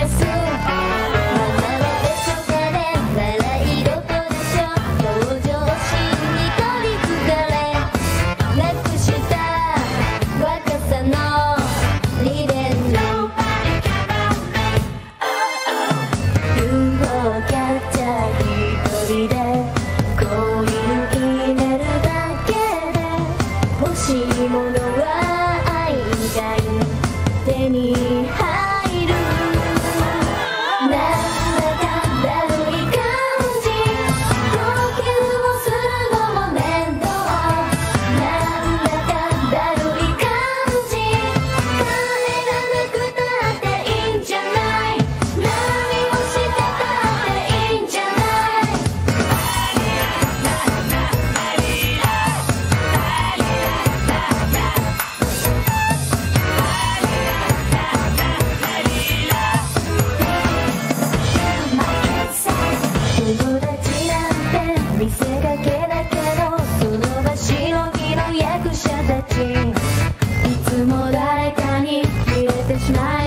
the sea. その場しのぎの役者たち。いつも誰かに切れてしまう。